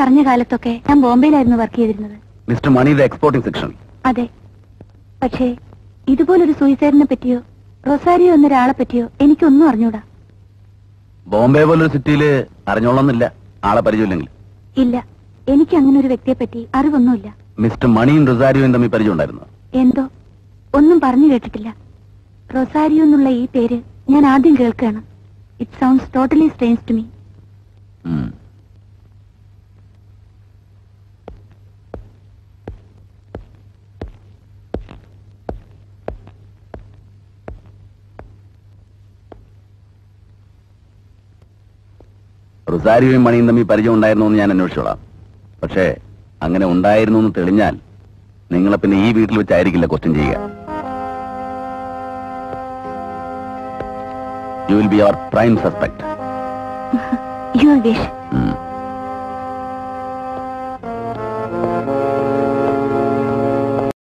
പറഞ്ഞ കാലത്തൊക്കെ ഞാൻ ബോംബെയിലായിരുന്നു വർക്ക് ചെയ്തിരുന്നത്. മിസ്റ്റർ മണിയുടെ എക്സ്പോർട്ടിംഗ് സെക്ഷൻ അതെ. പക്ഷേ ഇതുപോലൊരു സൂയിസൈഡിനെ പറ്റിയോ റൊസാരിയോ എന്നൊരാളെ പറ്റിയോ എനിക്കൊന്നും അറിഞ്ഞൂടാ. ബോംബെ പോലൊരു സിറ്റിയിൽ അറിഞ്ഞോളന്നില്ല ആളെ പരിചയമില്ലെങ്കിൽ. ഇല്ല. എനിക്ക് അങ്ങനെ ഒരു വ്യക്തിയെ പറ്റി അറിവൊന്നുമില്ല. മിസ്റ്റർ മണിയും റൊസാരിയോയും തമ്മിൽ പരിചയം ഉണ്ടായിരുന്നു എന്തോ? ഒന്നും പറഞ്ഞു കേട്ടിട്ടില്ല. റൊസാരിയോ എന്നുള്ള ഈ പേര് ഞാൻ ആദ്യം കേൾക്കുകയാണ്. It sounds totally strange to me റൊസാരിയോയും മണിയും തമ്മിൽ പരിചയം ഉണ്ടായിരുന്നു എന്ന് ഞാൻ അന്വേഷിച്ചോളാം. പക്ഷേ അങ്ങനെ ഉണ്ടായിരുന്നു എന്ന് തെളിഞ്ഞാൽ നിങ്ങളെ പിന്നെ ഈ വീട്ടിൽ വെച്ചായിരിക്കില്ല ക്വസ്റ്റ്യൻ ചെയ്യുക. You will be our prime suspect your wish